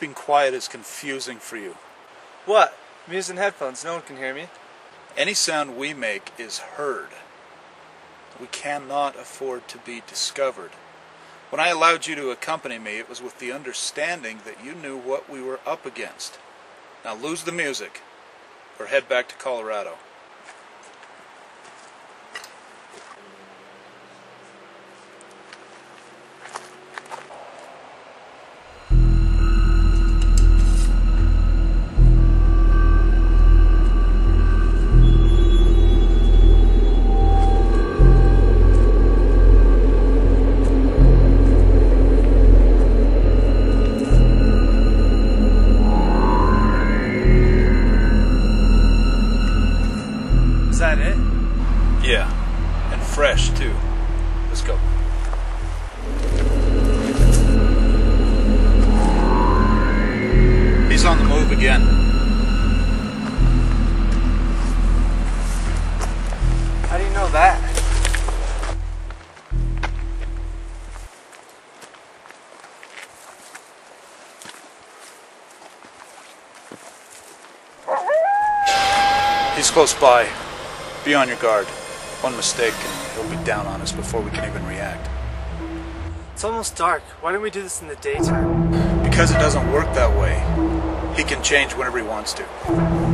What part of keeping quiet is confusing for you? What? I'm using headphones. No one can hear me. Any sound we make is heard. We cannot afford to be discovered. When I allowed you to accompany me, it was with the understanding that you knew what we were up against. Now lose the music, or head back to Colorado. By. Be on your guard. One mistake and he'll be down on us before we can even react. It's almost dark. Why don't we do this in the daytime? Because it doesn't work that way. He can change whenever he wants to.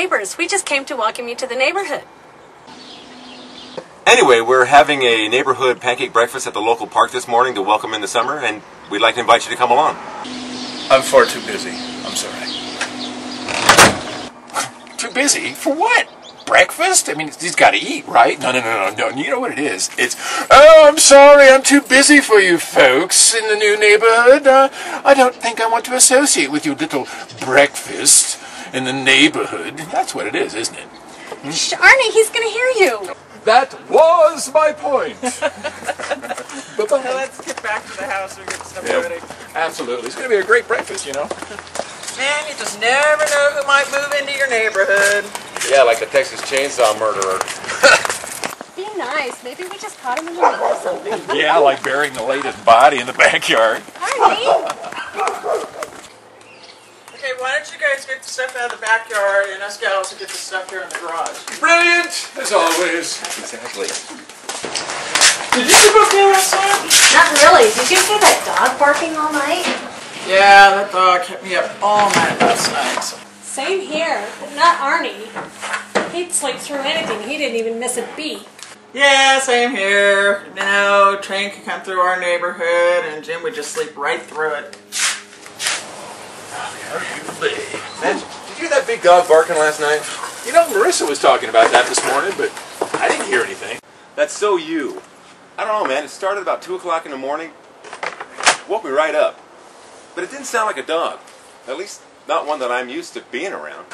Neighbors. We just came to welcome you to the neighborhood. Anyway, we're having a neighborhood pancake breakfast at the local park this morning to welcome in the summer, and we'd like to invite you to come along. I'm far too busy. I'm sorry. Too busy? For what? Breakfast? I mean, he's got to eat, right? No, no, no, no, no. You know what it is? It's, oh, I'm sorry, I'm too busy for you folks in the new neighborhood. Uh, I don't think I want to associate with your little breakfast in the neighborhood. That's what it is, isn't it? Shh, Arnie, he's gonna hear you. That was my point. Bye-bye. Let's get back to the house and get stuff Yeah. ready. Absolutely. It's going to be a great breakfast, you know? Man, you just never know who might move into your neighborhood. Yeah, like the Texas Chainsaw Murderer. Be nice. Maybe we just caught him in the middle or something. Yeah, like burying the latest body in the backyard. Arnie! Okay, why don't you guys get the stuff out of the backyard and us gals will get the stuff here in the garage. Brilliant, as always. Exactly. Did you see Brooke last night? Not really. Did you hear that dog barking all night? Yeah, that dog kept me up all night last night. So. Same here, but not Arnie. He'd sleep through anything. He didn't even miss a beat. Yeah, same here. You know, train could come through our neighborhood and Jim would just sleep right through it. Man, did you hear that big dog barking last night? You know, Marissa was talking about that this morning, but I didn't hear anything. That's so you. I don't know, man. It started about 2 o'clock in the morning. Woke me right up. But it didn't sound like a dog. At least, not one that I'm used to being around.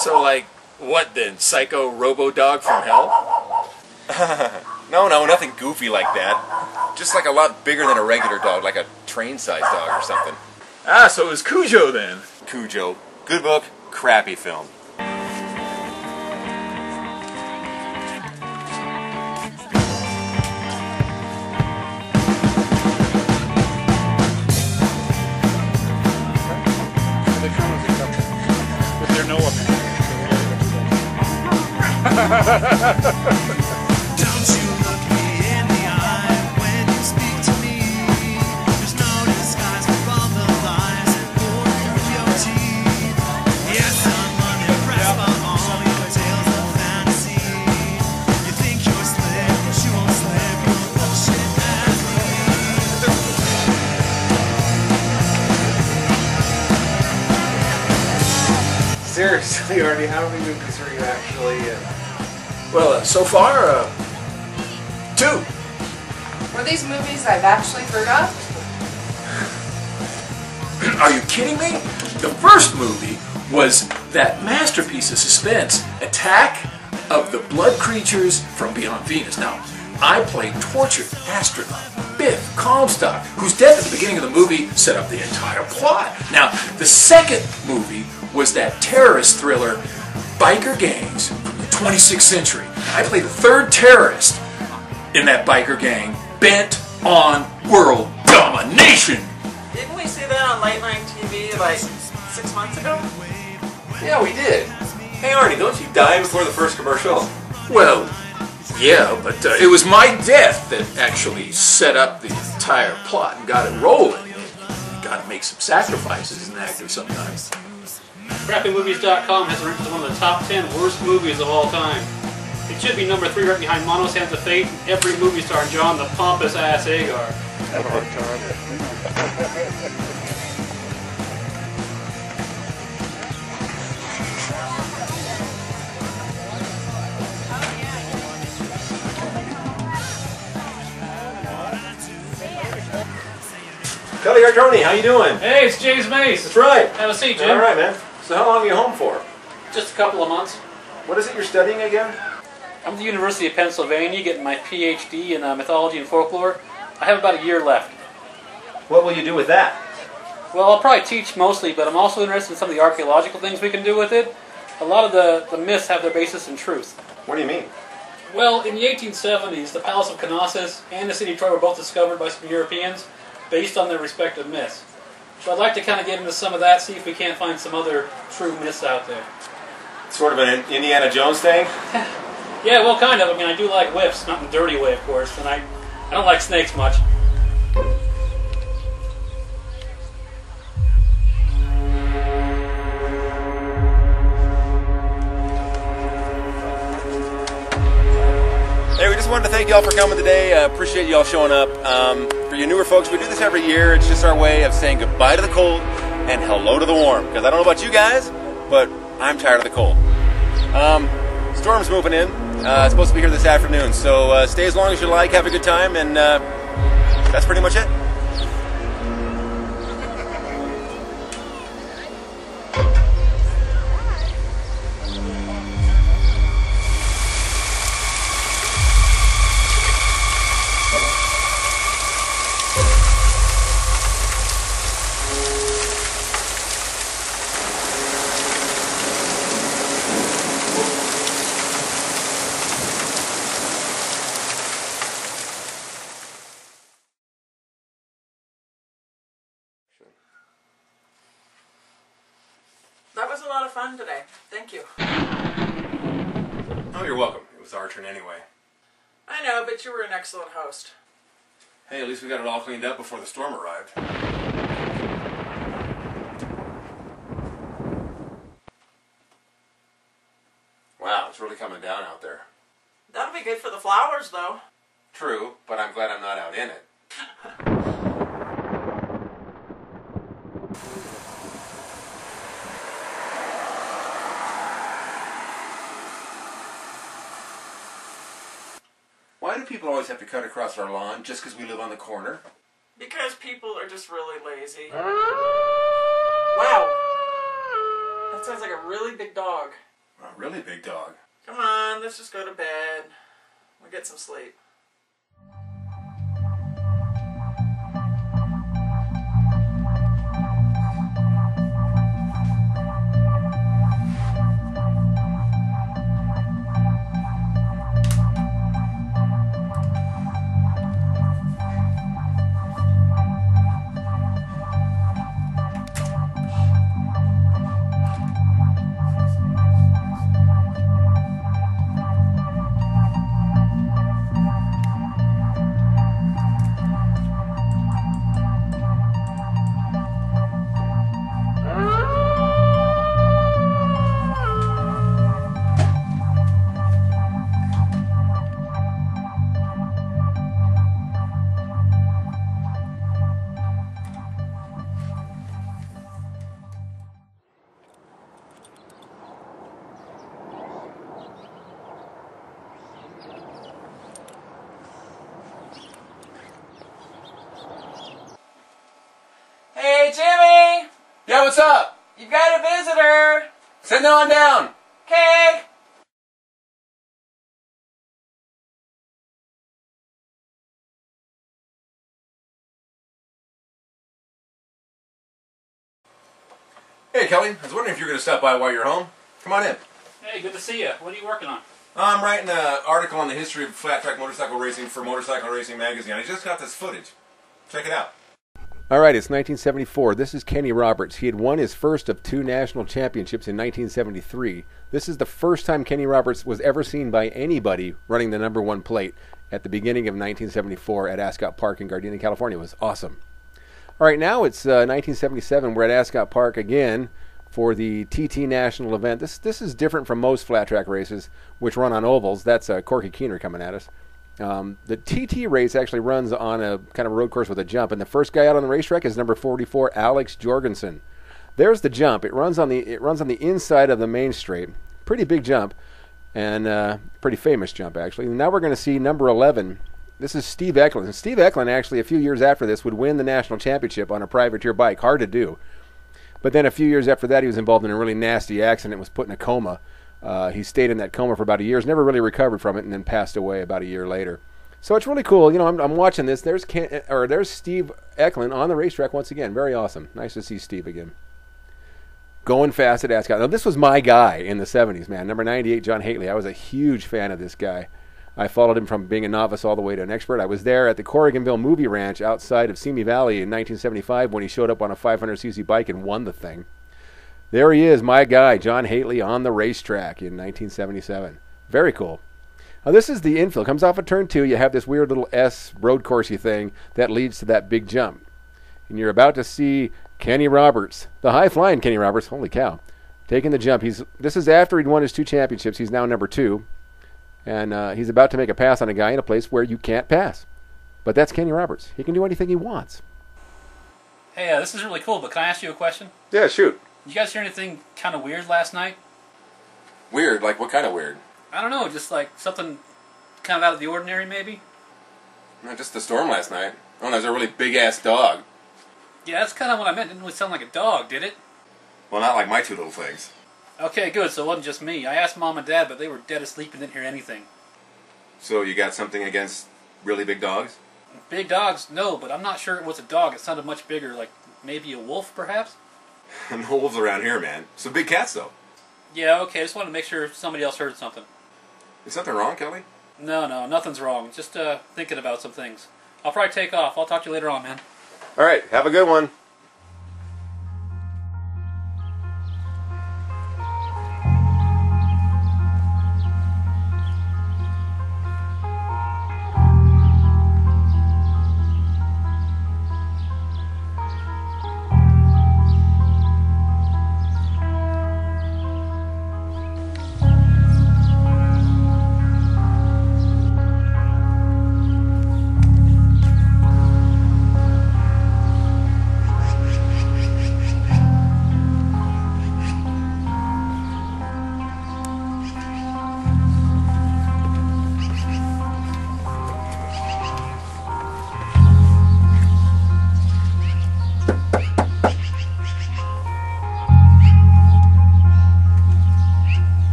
So, like, what then? Psycho Robo Dog from hell? No, no, nothing goofy like that. Just like a lot bigger than a regular dog, like a train-sized dog or something. Ah, so it was Cujo then. Cujo. Good book, crappy film. With their Noah Don't Seriously, Arnie, how many movies are you actually in? Well, uh, so far, uh, two. Were these movies I've actually heard of? Are you kidding me? The first movie was that masterpiece of suspense, Attack of the Blood Creatures from Beyond Venus. Now, I played tortured astronaut Biff Comstock, whose death at the beginning of the movie set up the entire plot. Now, the second movie was that terrorist thriller, Biker Gangs from the 26th century. I played the third terrorist in that biker gang bent on world domination. Didn't we see that on late night TV like six months ago? Yeah, we did. Hey, Arnie, don't you die before the first commercial? Well, yeah, but uh, it was my death that actually set up the entire plot and got it rolling. You gotta make some sacrifices as an actor sometimes. CrappyMovies.com has it ranked as one of the top 10 worst movies of all time. It should be number 3 right behind Manos Hands of Fate and every movie starring John the Pompous Ass Agar. Kelly Ardroni, how you doing? Hey, it's James Mace. That's right. Have a seat, Jim. All right, man. So how long are you home for? Just a couple of months. What is it you're studying again? I'm at the University of Pennsylvania getting my PhD in uh, mythology and folklore. I have about a year left. What will you do with that? Well, I'll probably teach mostly, but I'm also interested in some of the archaeological things we can do with it. A lot of the, the myths have their basis in truth. What do you mean? Well, in the 1870s, the Palace of Knossos and the city of Troy were both discovered by some Europeans based on their respective myths. So I'd like to kind of get into some of that, see if we can't find some other true myths out there. Sort of an Indiana Jones thing? yeah, well, kind of. I mean, I do like whips, not in a dirty way, of course, and I, I don't like snakes much. Hey, we just wanted to thank y'all for coming today. Uh, appreciate y'all showing up. Um, for you newer folks, we do this every year. It's just our way of saying goodbye to the cold and hello to the warm. Because I don't know about you guys, but I'm tired of the cold. Um, storm's moving in. Uh, it's supposed to be here this afternoon, so uh, stay as long as you like. Have a good time, and uh, that's pretty much it. Excellent host. Hey, at least we got it all cleaned up before the storm arrived. Wow, it's really coming down out there. That'll be good for the flowers, though. True, but I'm glad I'm not out in it. people always have to cut across our lawn just because we live on the corner? Because people are just really lazy. Wow. That sounds like a really big dog. A really big dog. Come on, let's just go to bed. We'll get some sleep. Yeah, what's up? You've got a visitor! Send on down. Okay. Hey, Kelly. I was wondering if you're going to stop by while you're home. Come on in. Hey, good to see you. What are you working on? I'm writing an article on the history of flat track motorcycle racing for Motorcycle Racing Magazine. I just got this footage. Check it out. All right, it's 1974. This is Kenny Roberts. He had won his first of two national championships in 1973. This is the first time Kenny Roberts was ever seen by anybody running the number one plate at the beginning of 1974 at Ascot Park in Gardena, California. It was awesome. All right, now it's uh, 1977. We're at Ascot Park again for the TT National event. This this is different from most flat track races, which run on ovals. That's uh, Corky Keener coming at us. Um, the TT race actually runs on a kind of road course with a jump, and the first guy out on the racetrack is number 44, Alex Jorgensen. There's the jump. It runs on the it runs on the inside of the main straight. Pretty big jump, and uh, pretty famous jump actually. Now we're going to see number 11. This is Steve Eklund. And Steve Eklund actually a few years after this would win the national championship on a privateer bike. Hard to do. But then a few years after that, he was involved in a really nasty accident. Was put in a coma. Uh, he stayed in that coma for about a year, never really recovered from it, and then passed away about a year later. So it's really cool. You know, I'm, I'm watching this. There's Ken, or there's Steve Eklund on the racetrack once again. Very awesome. Nice to see Steve again. Going fast at Ascot. Now this was my guy in the 70s, man. Number 98, John Haley. I was a huge fan of this guy. I followed him from being a novice all the way to an expert. I was there at the Corriganville Movie Ranch outside of Simi Valley in 1975 when he showed up on a 500cc bike and won the thing. There he is, my guy, John Haley, on the racetrack in 1977. Very cool. Now this is the infield. Comes off of turn two. You have this weird little S road coursey thing that leads to that big jump, and you're about to see Kenny Roberts, the high flying Kenny Roberts. Holy cow, taking the jump. He's this is after he'd won his two championships. He's now number two. and uh, he's about to make a pass on a guy in a place where you can't pass. But that's Kenny Roberts. He can do anything he wants. Hey, uh, this is really cool, but can I ask you a question? Yeah, shoot. Did you guys hear anything kind of weird last night? Weird? Like what kind of weird? I don't know, just like something kind of out of the ordinary, maybe? Not just the storm last night. Oh, there's a really big ass dog. Yeah, that's kind of what I meant. It didn't really sound like a dog, did it? Well, not like my two little things. Okay, good. So it wasn't just me. I asked mom and dad, but they were dead asleep and didn't hear anything. So you got something against really big dogs? Big dogs, no, but I'm not sure it was a dog. It sounded much bigger, like maybe a wolf, perhaps? no wolves around here, man. Some big cats, though. Yeah, okay. I just wanted to make sure somebody else heard something. Is something wrong, Kelly? No, no, nothing's wrong. Just uh, thinking about some things. I'll probably take off. I'll talk to you later on, man. All right, have a good one.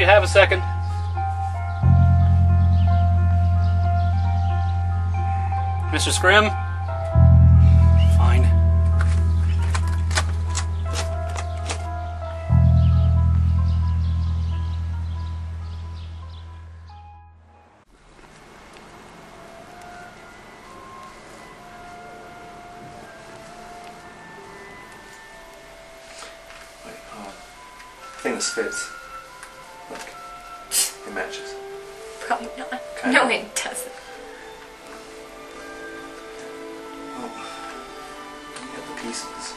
You have a second. Mr. Scrimm? Fine. I think this fits. Probably not. Kind no, of. it doesn't. Well, you got the pieces.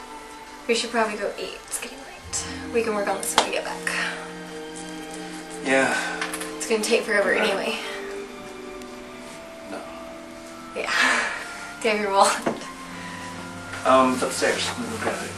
We should probably go eat. It's getting late. We can work on this when we get back. Yeah. It's gonna take forever anyway. No. Yeah. Do you have your wallet? Um, it's upstairs. Let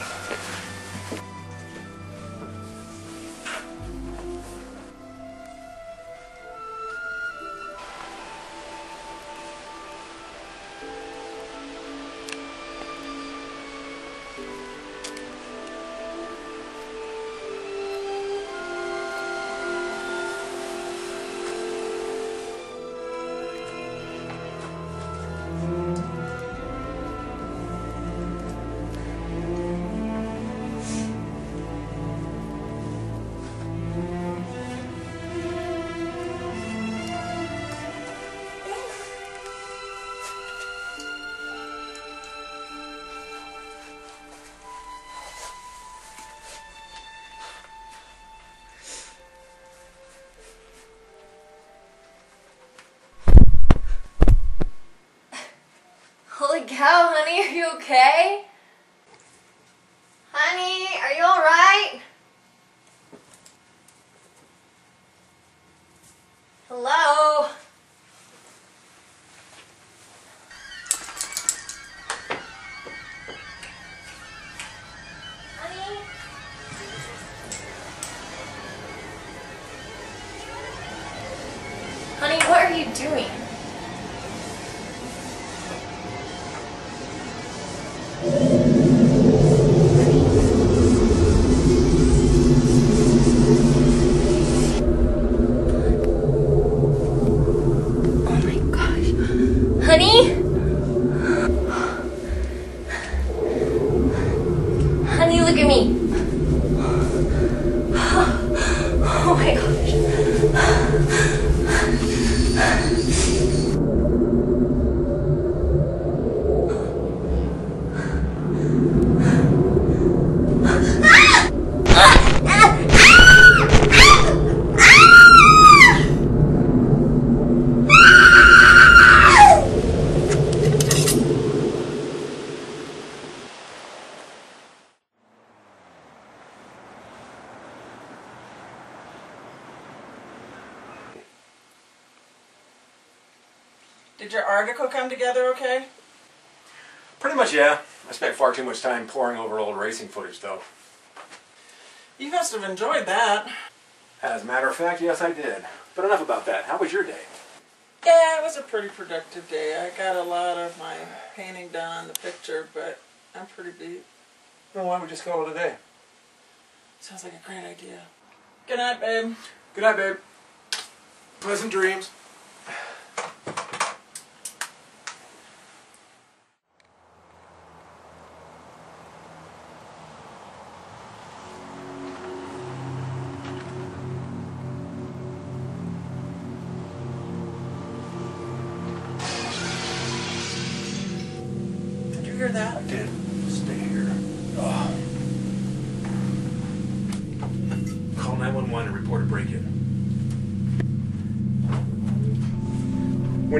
much time poring over old racing footage, though. You must have enjoyed that. As a matter of fact, yes, I did. But enough about that. How was your day? Yeah, it was a pretty productive day. I got a lot of my painting done on the picture, but I'm pretty beat. Well, why don't we just call it a day? Sounds like a great idea. Good night, babe. Good night, babe. Pleasant dreams.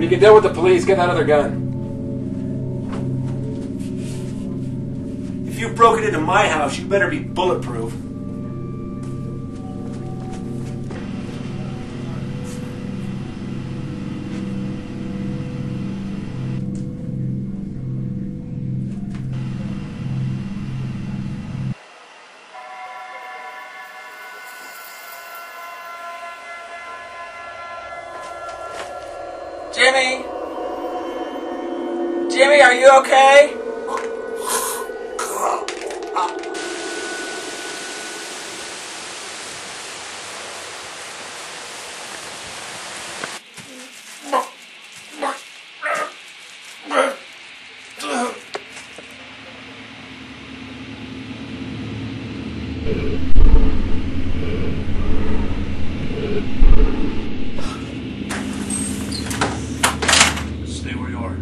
You get done with the police, get that other gun. If you broke it into my house, you better be bulletproof. Jimmy? Jimmy, are you okay? Stay where you are.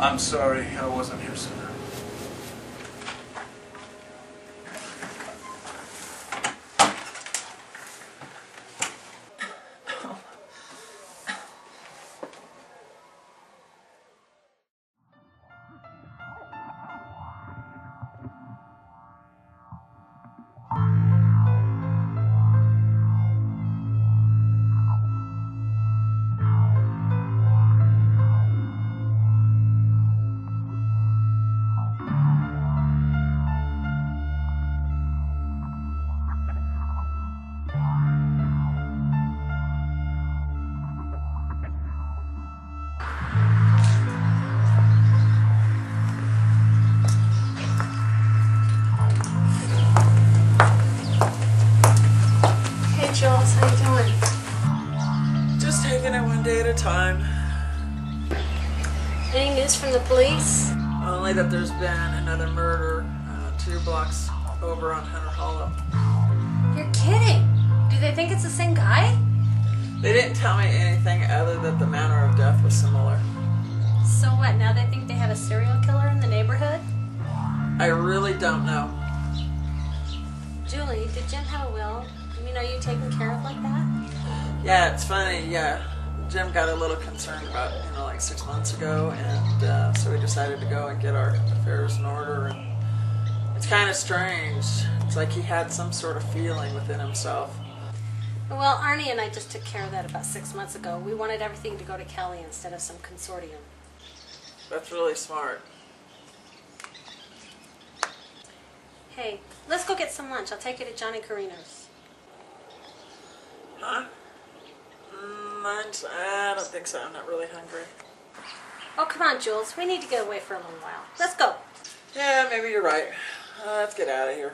I'm sorry, two blocks over on Hunter Hollow. You're kidding. Do they think it's the same guy? They didn't tell me anything other than the manner of death was similar. So what, now they think they have a serial killer in the neighborhood? I really don't know. Julie, did Jim have a will? I mean, are you taken care of like that? Yeah, it's funny. Yeah, Jim got a little concerned about you know like six months ago, and uh, so we decided to go and get our affairs in order. And it's kind of strange. It's like he had some sort of feeling within himself. Well, Arnie and I just took care of that about six months ago. We wanted everything to go to Kelly instead of some consortium. That's really smart. Hey, let's go get some lunch. I'll take you to Johnny Carino's. Huh? Mm, lunch? I don't think so. I'm not really hungry. Oh, come on, Jules. We need to get away for a little while. Let's go. Yeah, maybe you're right. Uh, let's get out of here.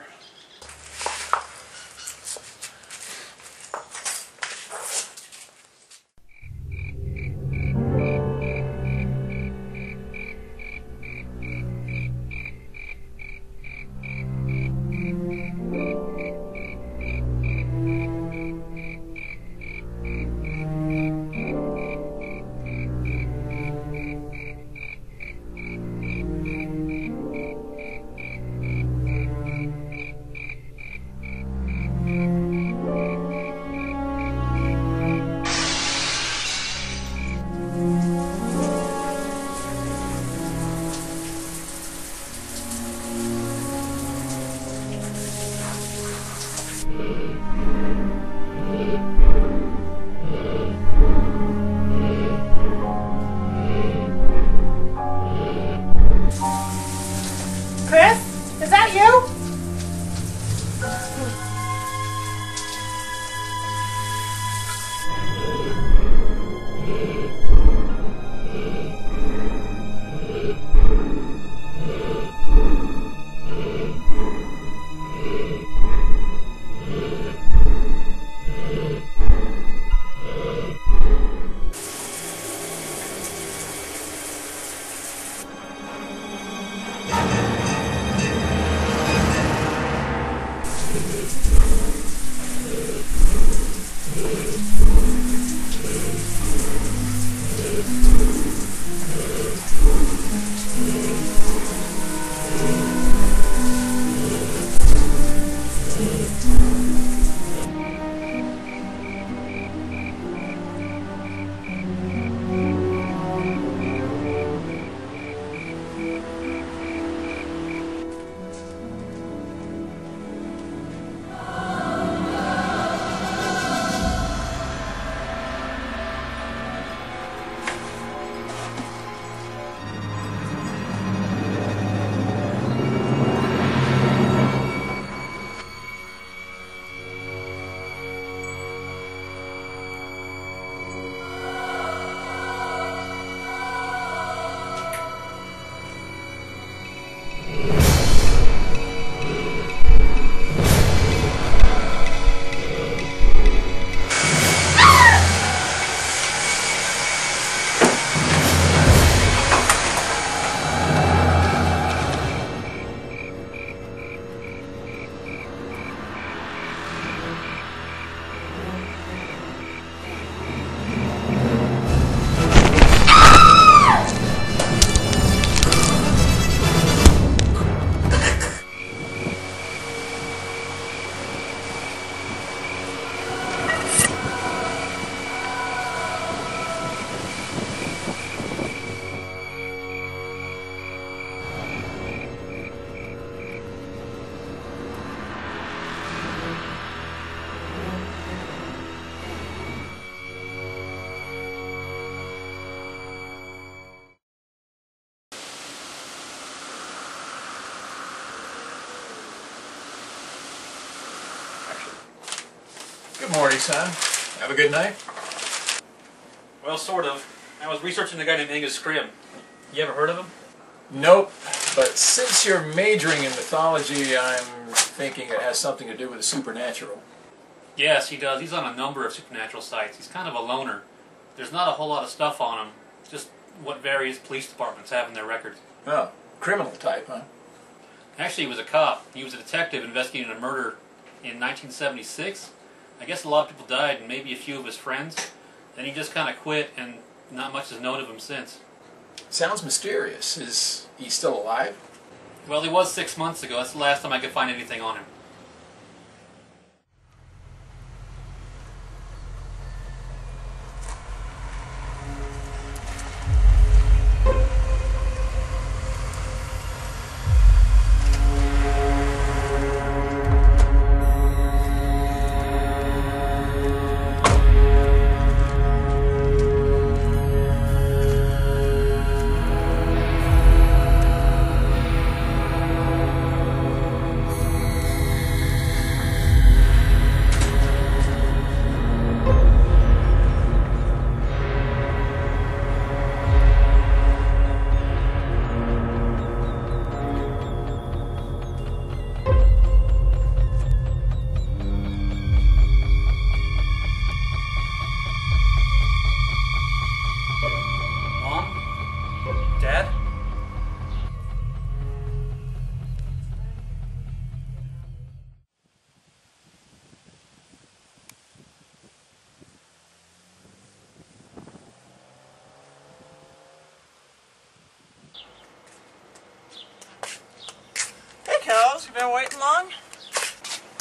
Good morning, son. Have a good night. Well, sort of. I was researching a guy named Angus Scrimm. You ever heard of him? Nope. But since you're majoring in mythology, I'm thinking it has something to do with the supernatural. Yes, he does. He's on a number of supernatural sites. He's kind of a loner. There's not a whole lot of stuff on him, just what various police departments have in their records. Oh, criminal type, huh? Actually, he was a cop. He was a detective investigating a murder in 1976. I guess a lot of people died, and maybe a few of his friends. Then he just kind of quit, and not much is known of him since. Sounds mysterious. Is he still alive? Well, he was six months ago. That's the last time I could find anything on him.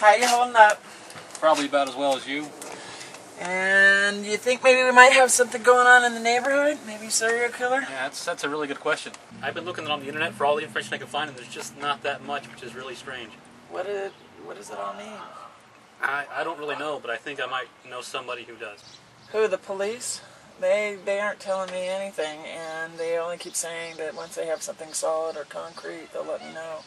How you holding up? Probably about as well as you. And you think maybe we might have something going on in the neighborhood? Maybe serial killer? Yeah, that's, that's a really good question. I've been looking on the internet for all the information I can find, and there's just not that much, which is really strange. What did what does it all mean? I, I don't really know, but I think I might know somebody who does. Who the police? They they aren't telling me anything, and they only keep saying that once they have something solid or concrete, they'll let me know.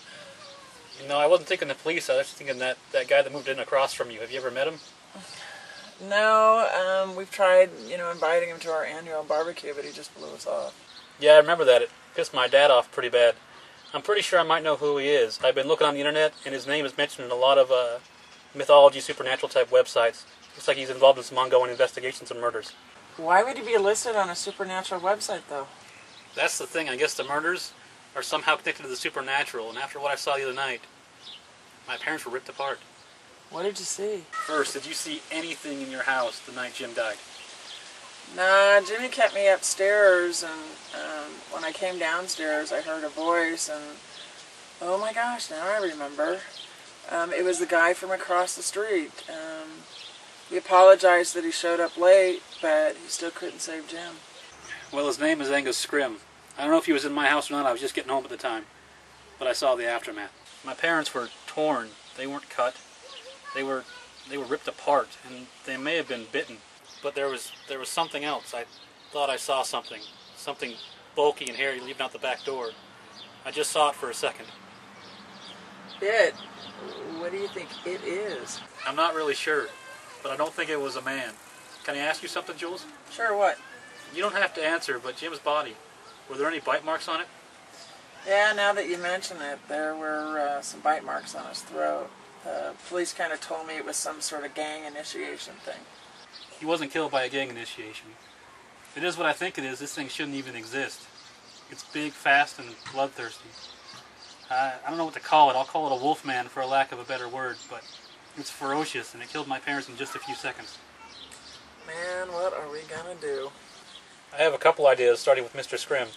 No, I wasn't thinking the police. I was just thinking that, that guy that moved in across from you. Have you ever met him? No, um, we've tried, you know, inviting him to our annual barbecue, but he just blew us off. Yeah, I remember that. It pissed my dad off pretty bad. I'm pretty sure I might know who he is. I've been looking on the internet, and his name is mentioned in a lot of uh, mythology, supernatural type websites. Looks like he's involved in some ongoing investigations and murders. Why would he be listed on a supernatural website, though? That's the thing. I guess the murders are somehow connected to the supernatural. And after what I saw the other night, my parents were ripped apart. What did you see? First, did you see anything in your house the night Jim died? Nah, Jimmy kept me upstairs, and um, when I came downstairs, I heard a voice, and oh my gosh, now I remember. Um, it was the guy from across the street. Um, he apologized that he showed up late, but he still couldn't save Jim. Well, his name is Angus Scrimm. I don't know if he was in my house or not. I was just getting home at the time. But I saw the aftermath. My parents were torn. They weren't cut. They were they were ripped apart, and they may have been bitten. But there was there was something else. I thought I saw something, something bulky and hairy leaving out the back door. I just saw it for a second. It? What do you think it is? I'm not really sure, but I don't think it was a man. Can I ask you something, Jules? Sure, what? You don't have to answer, but Jim's body, were there any bite marks on it? Yeah, now that you mention it, there were uh, some bite marks on his throat. The police kind of told me it was some sort of gang initiation thing. He wasn't killed by a gang initiation. It is what I think it is. This thing shouldn't even exist. It's big, fast, and bloodthirsty. I, I don't know what to call it. I'll call it a wolf man for a lack of a better word, but it's ferocious, and it killed my parents in just a few seconds. Man, what are we gonna do? I have a couple ideas, starting with Mr. Scrimm.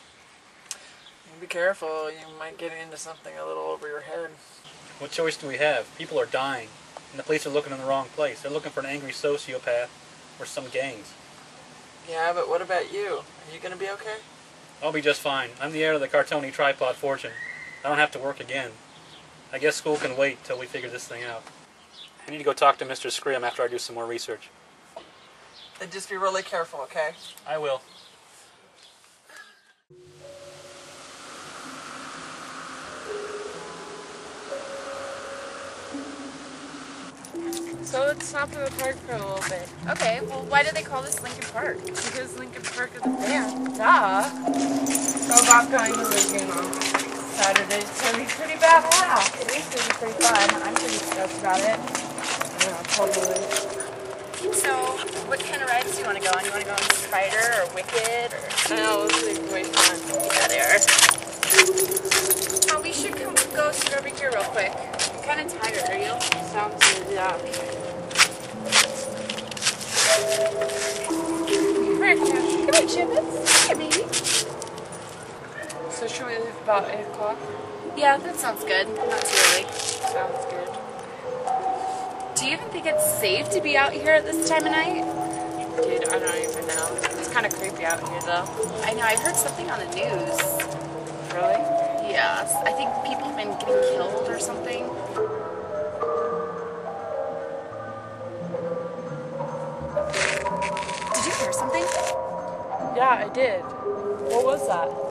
Be careful, you might get into something a little over your head. What choice do we have? People are dying, and the police are looking in the wrong place. They're looking for an angry sociopath or some gangs. Yeah, but what about you? Are you gonna be okay? I'll be just fine. I'm the heir to the Cartoni tripod fortune. I don't have to work again. I guess school can wait till we figure this thing out. I need to go talk to Mr. Scrimm after I do some more research. And just be really careful, okay? I will. So let's stop in the park for a little bit. Okay, well, why do they call this Lincoln Park? Because Linkin Park is a band. Duh. So about going to Lincoln on Saturday. It's gonna be pretty badass. At least it'll be pretty fun. I'm pretty stoked about it. Yeah, totally. So, what kind of rides do you want to go on? You want to go on Spider or Wicked or? I know, those are way fun. Yeah, they are. Oh, we should come go over here real quick. I'm kind of tired. Are you? Sounds good. Yeah. Come here. Come here, Chibbits. Here, baby. So should we leave about 8 o'clock? Yeah, that sounds good. Not too early. Sounds good. Do you even think it's safe to be out here at this time of night? Dude, I don't even know. It's kind of creepy out here, though. I know. I heard something on the news. Really? Yes. I think people have been getting killed or something. Did you hear something? Yeah, I did. What was that?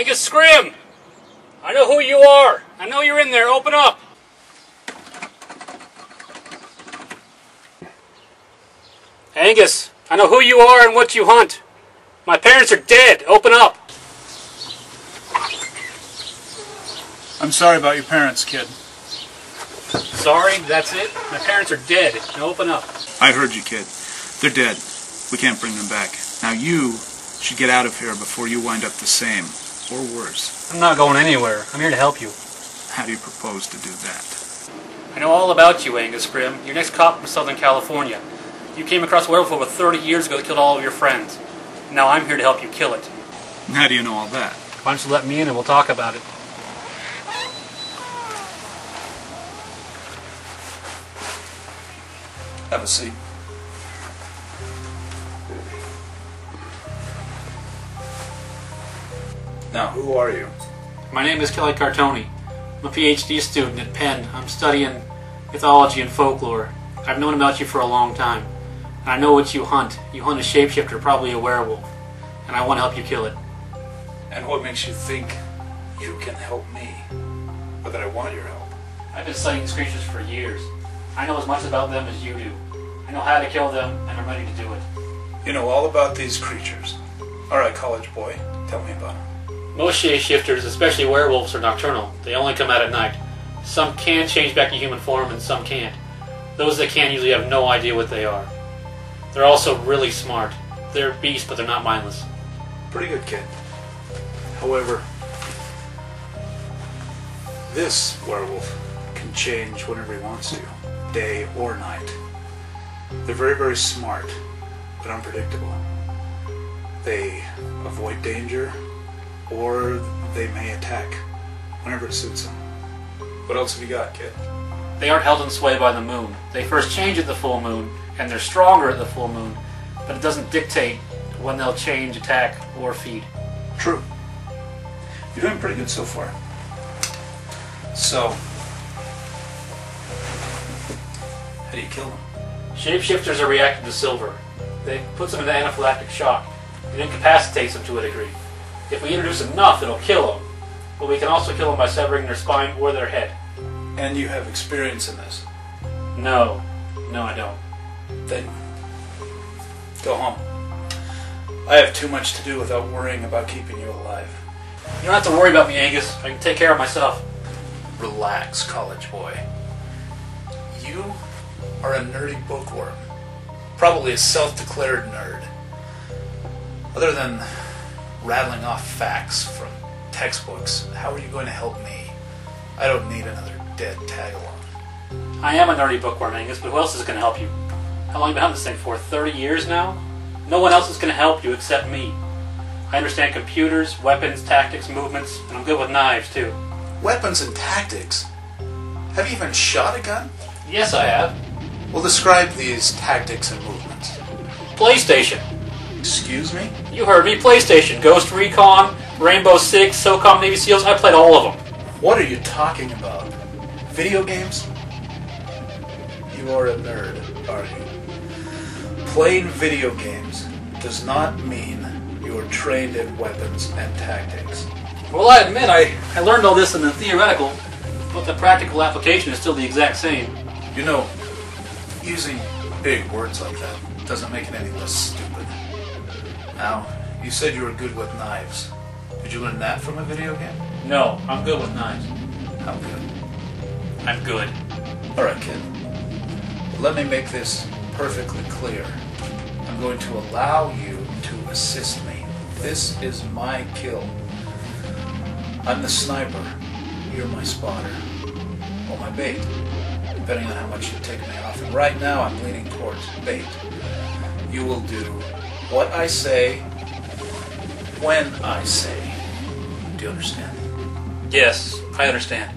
Angus Scrimm! I know who you are. I know you're in there. Open up. Angus, I know who you are and what you hunt. My parents are dead. Open up. I'm sorry about your parents, kid. Sorry, that's it. My parents are dead. Now open up. I heard you, kid. They're dead. We can't bring them back. Now you should get out of here before you wind up the same, or worse. I'm not going anywhere. I'm here to help you. How do you propose to do that? I know all about you, Angus Scrimm. You're next cop from Southern California. You came across a werewolf over 30 years ago that killed all of your friends. Now I'm here to help you kill it. How do you know all that? Why don't you let me in and we'll talk about it? Have a seat. Now, who are you? My name is Kelly Cartoni. I'm a PhD student at Penn. I'm studying mythology and folklore. I've known about you for a long time. And I know what you hunt. You hunt a shapeshifter, probably a werewolf. And I want to help you kill it. And what makes you think you can help me? Or that I want your help? I've been studying these creatures for years. I know as much about them as you do. I know how to kill them, and I'm ready to do it. You know all about these creatures. Alright, college boy, tell me about them. Most shapeshifters, especially werewolves, are nocturnal. They only come out at night. Some can change back to human form, and some can't. Those that can usually have no idea what they are. They're also really smart. They're beasts, but they're not mindless. Pretty good, kid. However, this werewolf can change whenever he wants to, day or night. They're very, very smart, but unpredictable. They avoid danger, or they may attack whenever it suits them. What else have you got, kid? They aren't held in sway by the moon. They first change at the full moon, and they're stronger at the full moon, but it doesn't dictate when they'll change, attack, or feed. True. You're doing pretty good so far. So, how do you kill them? Shapeshifters are reactive to silver. They puts them into anaphylactic shock. It incapacitates them to a degree. If we introduce enough, it'll kill them. But we can also kill them by severing their spine or their head. And you have experience in this. No. No, I don't. Then go home. I have too much to do without worrying about keeping you alive. You don't have to worry about me, Angus. I can take care of myself. Relax, college boy. You are a nerdy bookworm. Probably a self declared nerd. Other than rattling off facts from textbooks, how are you going to help me? I don't need another dead tag along. I am a nerdy bookworm, Angus, but who else is going to help you? How long have you been hunting this thing for? 30 years now? No one else is going to help you except me. I understand computers, weapons, tactics, movements, and I'm good with knives, too. Weapons and tactics? Have you even shot a gun? Yes, I have. Well, describe these tactics and movements. PlayStation. Excuse me? You heard me. PlayStation. Ghost Recon, Rainbow Six, SOCOM Navy SEALs. I played all of them. What are you talking about? Video games? You are a nerd, are you? Playing video games does not mean you are trained in weapons and tactics. Well, I admit I, I learned all this in the theoretical, but the practical application is still the exact same. You know, using big words like that doesn't make it any less stupid. Now, you said you were good with knives. Did you learn that from a video game? No, I'm good with knives. I'm good? I'm good. Alright, kid. Let me make this perfectly clear. I'm going to allow you to assist me. This is my kill. I'm the sniper. You're my spotter. Or my bait. Depending on how much you take me off. And right now I'm leaning towards bait. You will do what I say when I say. Do you understand? Yes, I understand.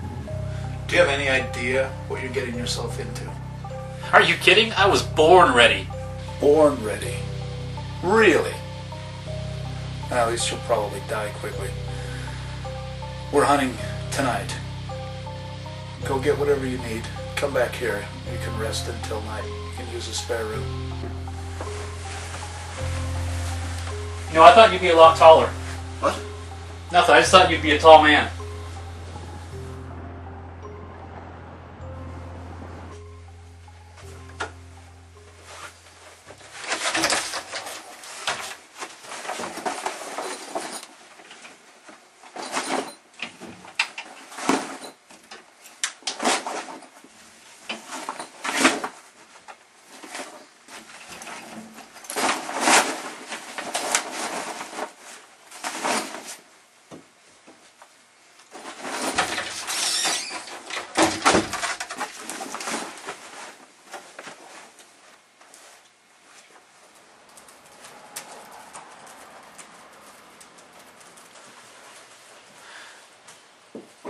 Do you have any idea what you're getting yourself into? Are you kidding? I was born ready. Born ready. Really? Well, at least you'll probably die quickly. We're hunting tonight. Go get whatever you need. Come back here. You can rest until night. You can use a spare room. You know, I thought you'd be a lot taller. What? Nothing. I just thought you'd be a tall man.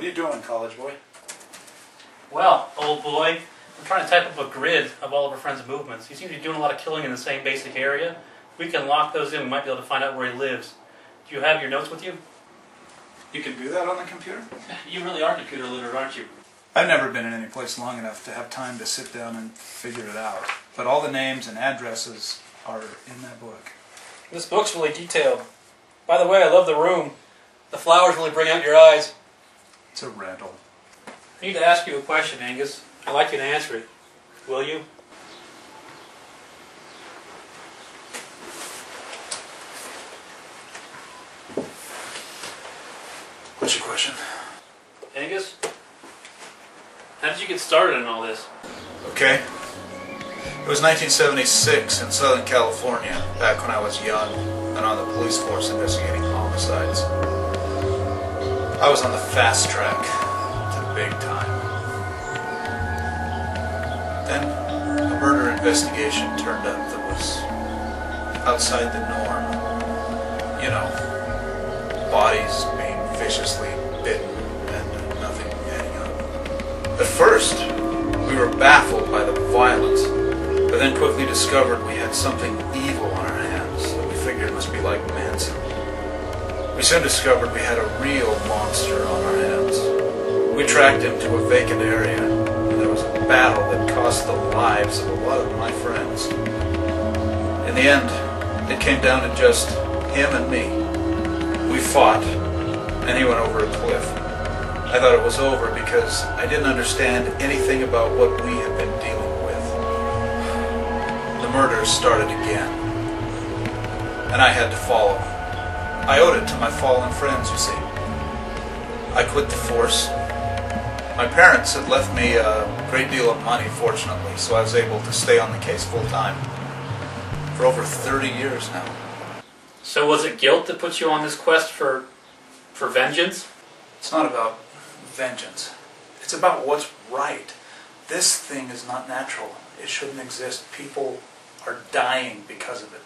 What are you doing, college boy? Well, old boy, I'm trying to type up a grid of all of our friends' movements. He seems to be doing a lot of killing in the same basic area. If we can lock those in, we might be able to find out where he lives. Do you have your notes with you? You can do that on the computer? You really are computer literate, aren't you? I've never been in any place long enough to have time to sit down and figure it out. But all the names and addresses are in that book. This book's really detailed. By the way, I love the room. The flowers really bring out your eyes. It's a rental. I need to ask you a question, Angus. I'd like you to answer it. Will you? What's your question? Angus? How did you get started in all this? Okay. It was 1976 in Southern California, back when I was young and on the police force investigating homicides. I was on the fast track to big time. Then a murder investigation turned up that was outside the norm. You know, bodies being viciously bitten and nothing adding up. At first, we were baffled by the violence, but then quickly discovered we had something evil on our hands that we figured must be like Manson. We soon discovered we had a real monster on our hands. We tracked him to a vacant area, and there was a battle that cost the lives of a lot of my friends. In the end, it came down to just him and me. We fought, and he went over a cliff. I thought it was over because I didn't understand anything about what we had been dealing with. The murders started again, and I had to follow. I owed it to my fallen friends, you see. I quit the force. My parents had left me a great deal of money, fortunately, so I was able to stay on the case full time. For over 30 years now. So was it guilt that put you on this quest for for vengeance? It's not about vengeance. It's about what's right. This thing is not natural. It shouldn't exist. People are dying because of it.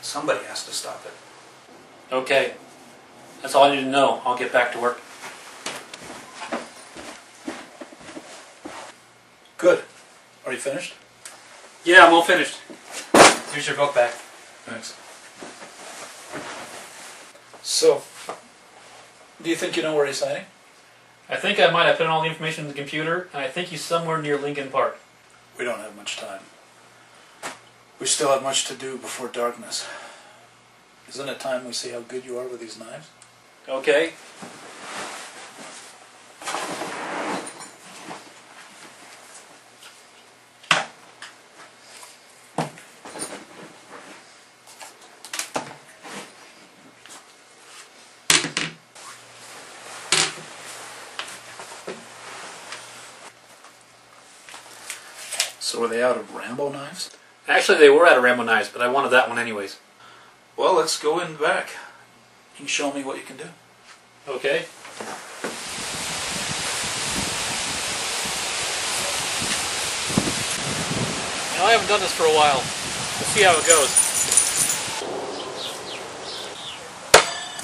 Somebody has to stop it. Okay. That's all I need to know. I'll get back to work. Good. Are you finished? Yeah, I'm all finished. Here's your book back. Thanks. So, do you think you know where he's hiding? I think I might have put in all the information in the computer, and I think he's somewhere near Lincoln Park. We don't have much time. We still have much to do before darkness. Isn't it time we see how good you are with these knives? Okay. So are they out of Rambo knives? Actually, they were out of Rambo knives, but I wanted that one anyways. Well, let's go in back. You can show me what you can do. Okay. Know, I haven't done this for a while. Let's see how it goes.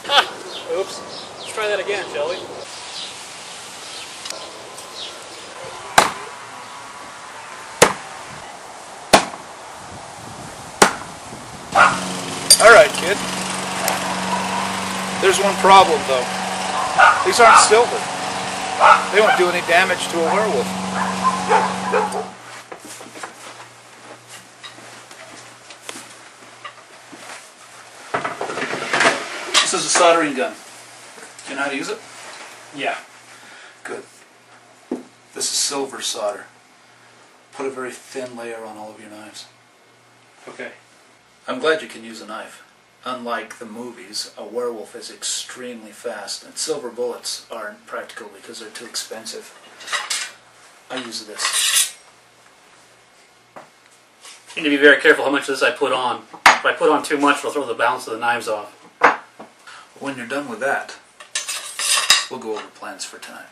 Ah! Oops. Let's try that again, shall we? All right, kid. There's one problem, though. These aren't silver. They won't do any damage to a werewolf. This is a soldering gun. Do you know how to use it? Yeah. Good. This is silver solder. Put a very thin layer on all of your knives. Okay. I'm glad you can use a knife. Unlike the movies, a werewolf is extremely fast, and silver bullets aren't practical because they're too expensive. I use this. Need to be very careful how much of this I put on. If I put on too much, it'll throw the balance of the knives off. When you're done with that, we'll go over plans for tonight.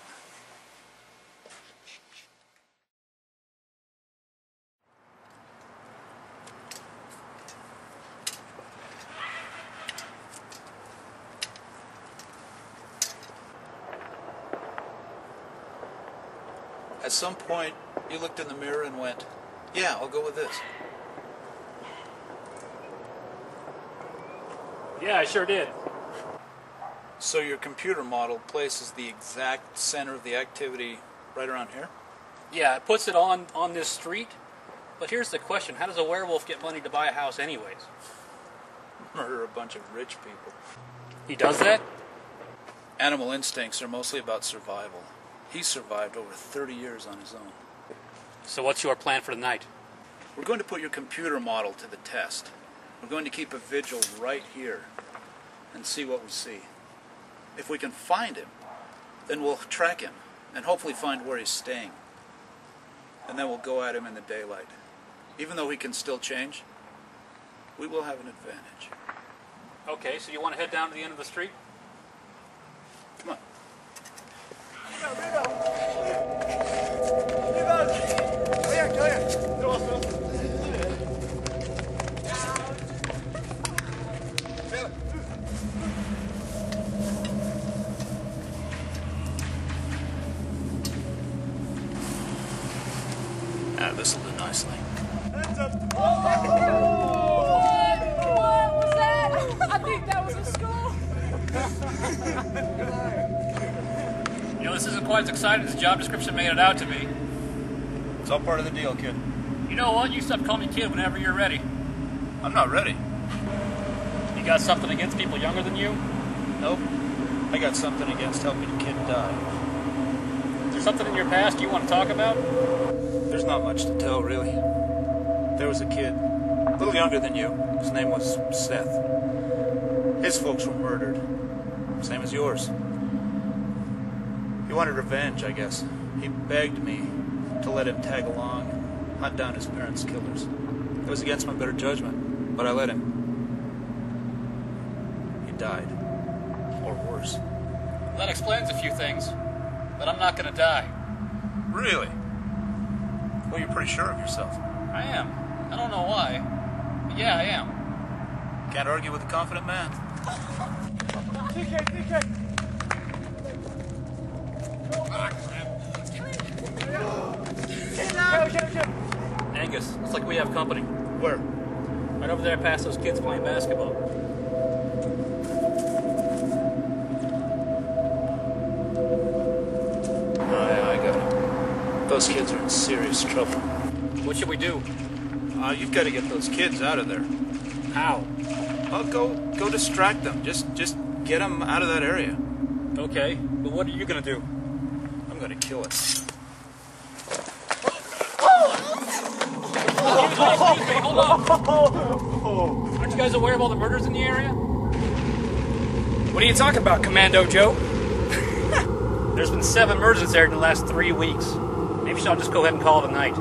Some point, you looked in the mirror and went, Yeah, I'll go with this. Yeah, I sure did. So your computer model places the exact center of the activity right around here? Yeah, it puts it on on this street. But here's the question: How does a werewolf get money to buy a house, anyways? Murder a bunch of rich people. He does that? Animal instincts are mostly about survival. He survived over 30 years on his own. So what's your plan for tonight? We're going to put your computer model to the test. We're going to keep a vigil right here and see what we see. If we can find him, then we'll track him and hopefully find where he's staying. And then we'll go at him in the daylight. Even though he can still change, we will have an advantage. Okay, so you want to head down to the end of the street? Come on. Ah, know, this isn't quite as exciting as the job description made it out to be. It's all part of the deal, kid. You know what? You stop calling me kid whenever you're ready. I'm not ready. You got something against people younger than you? Nope. I got something against helping a kid die. Is there something in your past you want to talk about? There's not much to tell, really. There was a kid, a little younger than you. His name was Seth. His folks were murdered, same as yours. He wanted revenge, I guess. He begged me to let him tag along and hunt down his parents' killers. It was against my better judgment, but I let him. He died. Or worse. That explains a few things, but I'm not going to die. Really? Well, you're pretty sure of yourself. I am. I don't know why, but yeah, I am. Can't argue with a confident man. TK, TK. Angus, looks like we have company. Where? Right over there past those kids playing basketball. Oh, yeah, I got it. Those kids are in serious trouble. What should we do? Uh, you've got to get those kids out of there. How? Well, go go distract them. Just just get them out of that area. Okay, but what are you going to do? I'm going to kill it. Excuse me, hold on. Aren't you guys aware of all the murders in the area? What are you talking about, Commando Joe? There's been seven murders there in the last three weeks. Maybe I'll just go ahead and call it a night.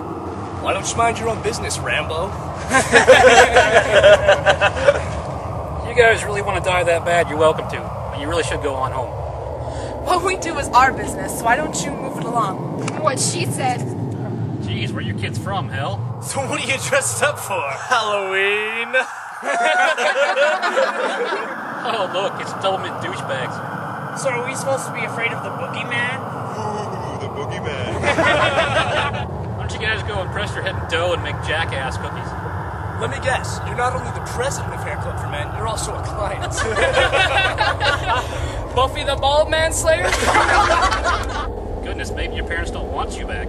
Why don't you mind your own business, Rambo? You guys really want to die that bad, you're welcome to. But you really should go on home. What we do is our business, so why don't you move it along? What she said. Jeez, where your kids from, hell? So what are you dressed up for? Halloween? Oh, look, it's Doublemint douchebags. So are we supposed to be afraid of the boogeyman? Ooh, the boogeyman. Why don't you guys go and press your head in dough and make jackass cookies? Let me guess, you're not only the president of Hair Club for Men, you're also a client. Buffy the Bald Man Slayer? Goodness, maybe your parents don't want you back.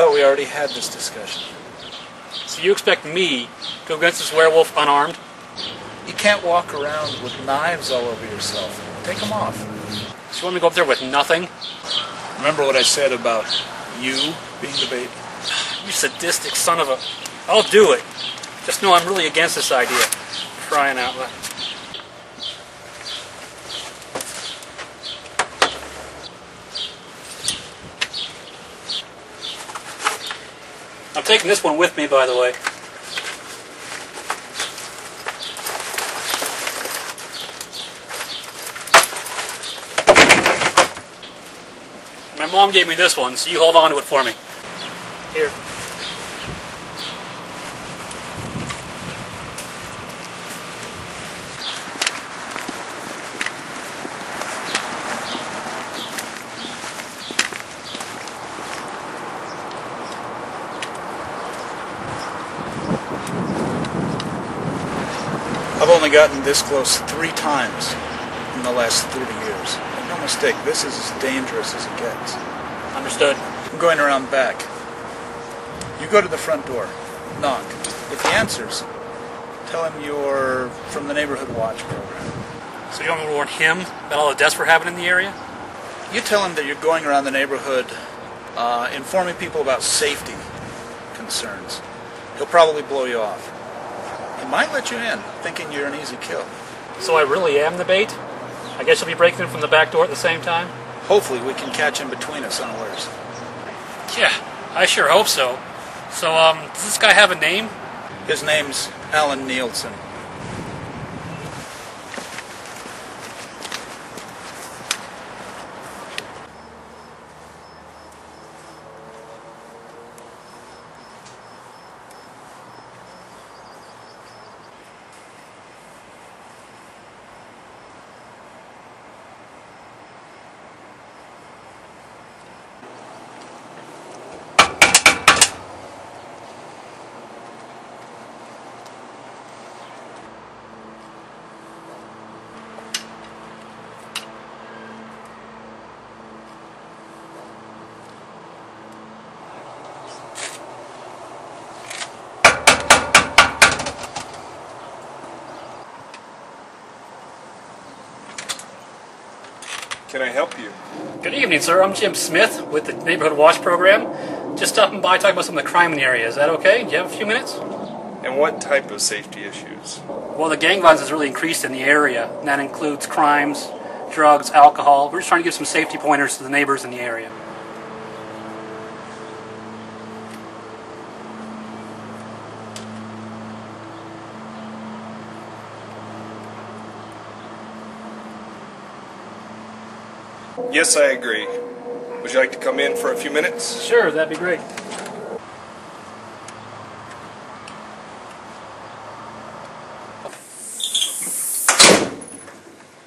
Thought we already had this discussion. So you expect me to go against this werewolf unarmed? You can't walk around with knives all over yourself. Take them off. So you want me to go up there with nothing? Remember what I said about you being the bait? You sadistic son of a... I'll do it. Just know I'm really against this idea. Crying out loud. Taking this one with me, by the way. My mom gave me this one, so you hold on to it for me. Here. I've only gotten this close three times in the last 30 years. Make no mistake, this is as dangerous as it gets. Understood. I'm going around back. You go to the front door. Knock. If he answers, tell him you're from the Neighborhood Watch program. So you want me to warn him about all the deaths we're having in the area? You tell him that you're going around the neighborhood uh, informing people about safety concerns. He'll probably blow you off. He might let you in, thinking you're an easy kill. So I really am the bait? I guess you'll be breaking in from the back door at the same time? Hopefully we can catch him between us unawares. Yeah, I sure hope so. So, um, does this guy have a name? His name's Alan Nielsen. Can I help you? Good evening, sir. I'm Jim Smith with the Neighborhood Watch Program. Just stopping by talking about some of the crime in the area. Is that okay? Do you have a few minutes? And what type of safety issues? Well, the gang violence has really increased in the area. And that includes crimes, drugs, alcohol. We're just trying to give some safety pointers to the neighbors in the area. Yes, I agree. Would you like to come in for a few minutes? Sure, that'd be great.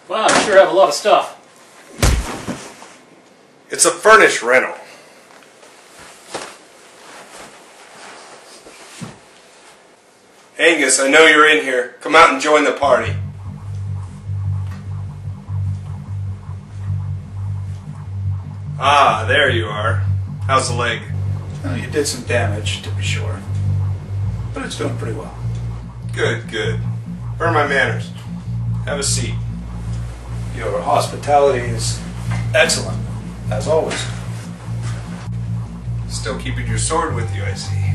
Wow, you sure have a lot of stuff. It's a furnished rental. Angus, I know you're in here. Come out and join the party. Ah, there you are. How's the leg? Well, you did some damage, to be sure. But it's doing pretty well. Good, good. Are my manners? Have a seat. Your hospitality is excellent, as always. Still keeping your sword with you, I see.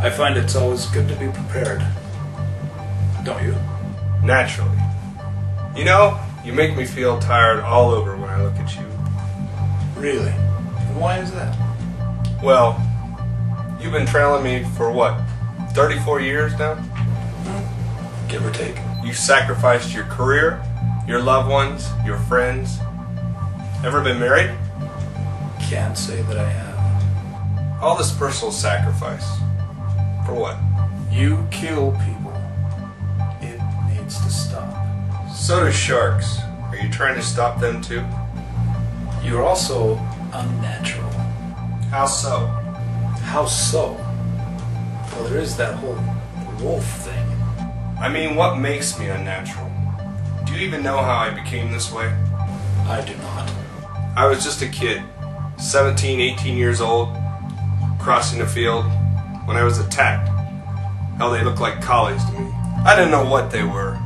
I find it's always good to be prepared. Don't you? Naturally. You know, you make me feel tired all over when I look at you. Really? And why is that? Well, you've been trailing me for what? 34 years now? Give or take. You sacrificed your career, your loved ones, your friends. Ever been married? Can't say that I have. All this personal sacrifice. For what? You kill people. It needs to stop. So do sharks. Are you trying to stop them too? You're also unnatural. How so? How so? Well, there is that whole wolf thing. I mean, what makes me unnatural? Do you even know how I became this way? I do not. I was just a kid, 17, 18 years old, crossing the field, when I was attacked. Hell, they looked like collies to me. I didn't know what they were.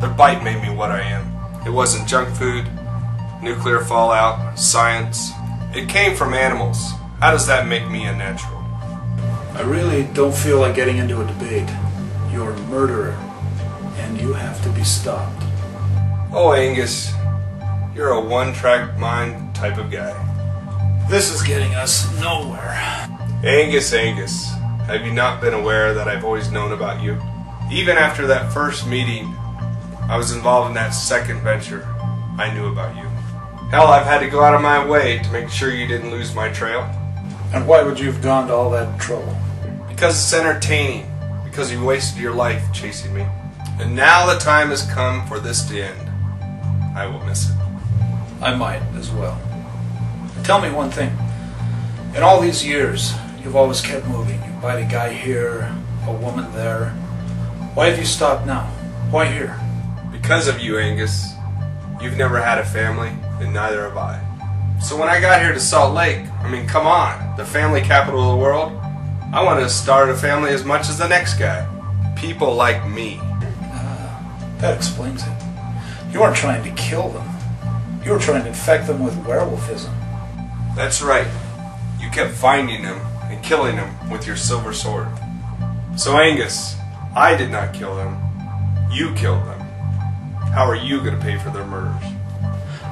Their bite made me what I am. It wasn't junk food, nuclear fallout, science. It came from animals. How does that make me a natural? I really don't feel like getting into a debate. You're a murderer, and you have to be stopped. Oh, Angus, you're a one track mind type of guy. This is getting us nowhere. Angus, Angus, have you not been aware that I've always known about you? Even after that first meeting, I was involved in that second venture. I knew about you. Hell, I've had to go out of my way to make sure you didn't lose my trail. And why would you have gone to all that trouble? Because it's entertaining. Because you wasted your life chasing me. And now the time has come for this to end. I will miss it. I might as well. Tell me one thing. In all these years, you've always kept moving. You bite a guy here, a woman there. Why have you stopped now? Why here? Because of you, Angus. You've never had a family, and neither have I. So when I got here to Salt Lake, I mean, come on, the family capital of the world, I want to start a family as much as the next guy. People like me. Uh, that explains it. You weren't trying to kill them. You were trying to infect them with werewolfism. That's right. You kept finding them and killing them with your silver sword. So, Angus, I did not kill them. You killed them. How are you going to pay for their murders?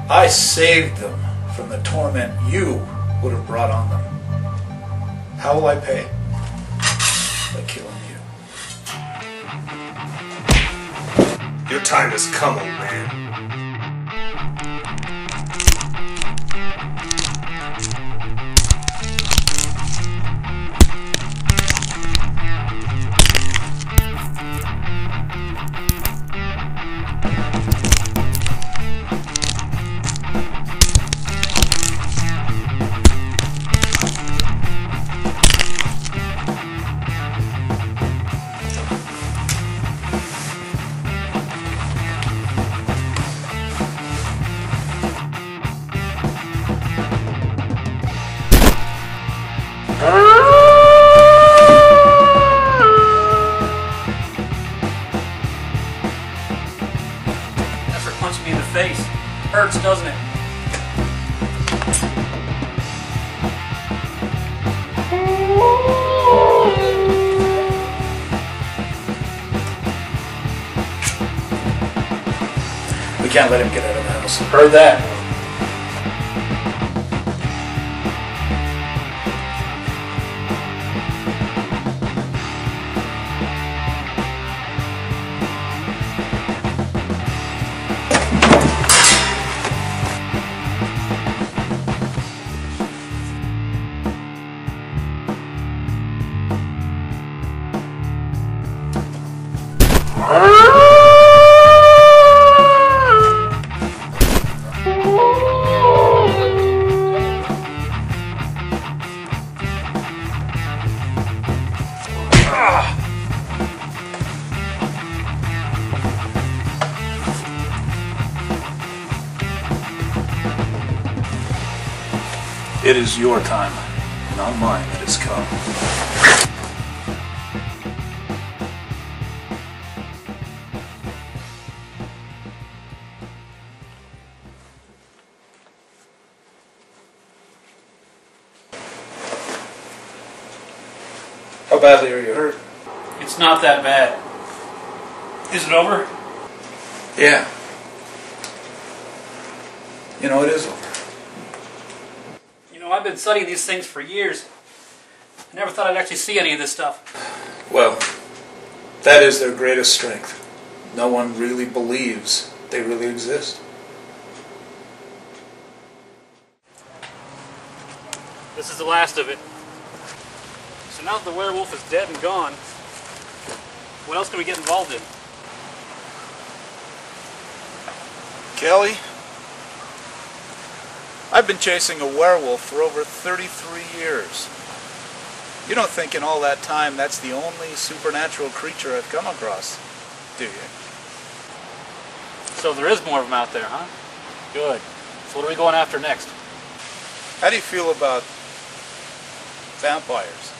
I saved them from the torment you would have brought on them. How will I pay? By killing you. Your time has come, old man. Let him get out of the house. Heard that? It is your time, not mine, that has come. How badly are you hurt? It's not that bad. Is it over? Yeah. You know, it is over. You know, I've been studying these things for years. I never thought I'd actually see any of this stuff. Well, that is their greatest strength. No one really believes they really exist. This is the last of it. So now that the werewolf is dead and gone, what else can we get involved in? Kelly, I've been chasing a werewolf for over 33 years. You don't think in all that time that's the only supernatural creature I've come across, do you? So there is more of them out there, huh? Good. So what are we going after next? How do you feel about vampires.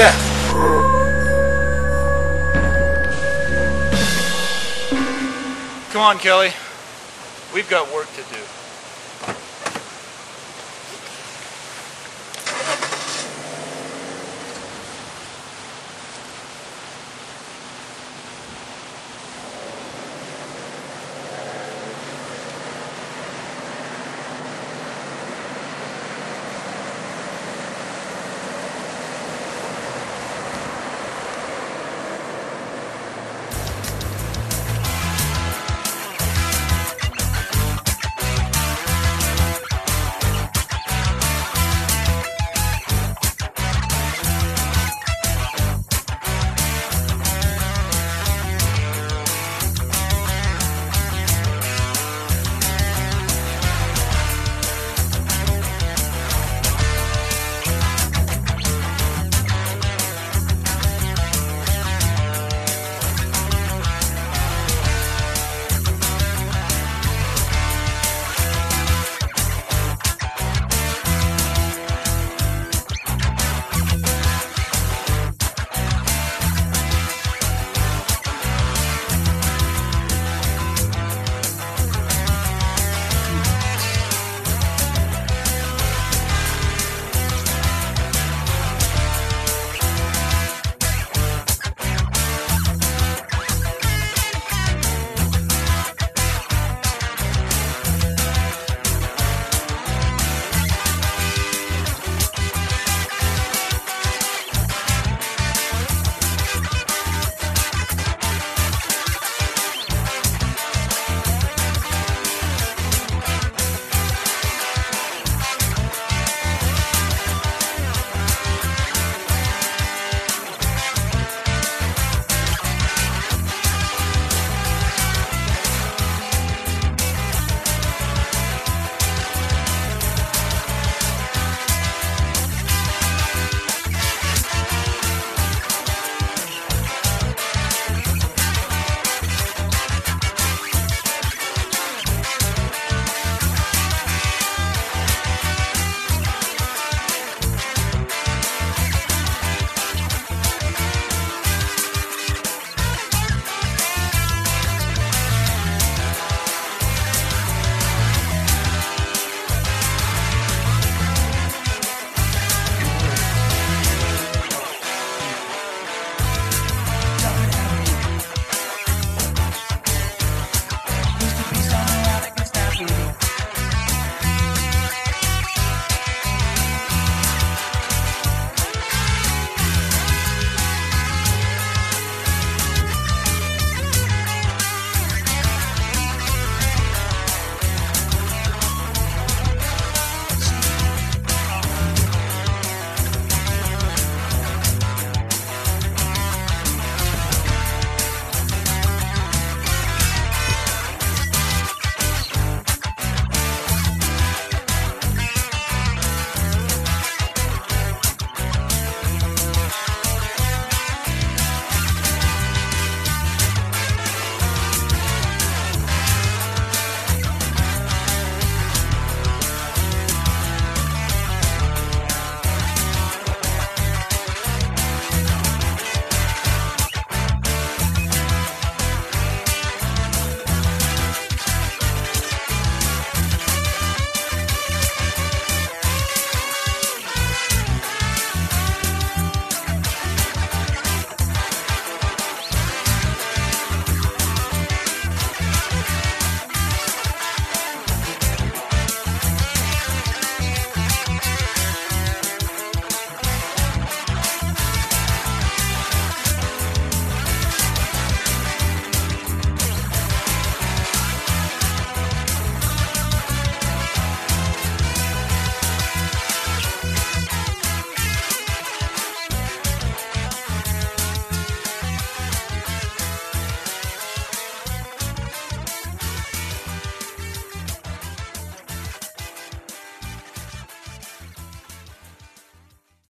Seth. Come on, Kelly. We've got work to do.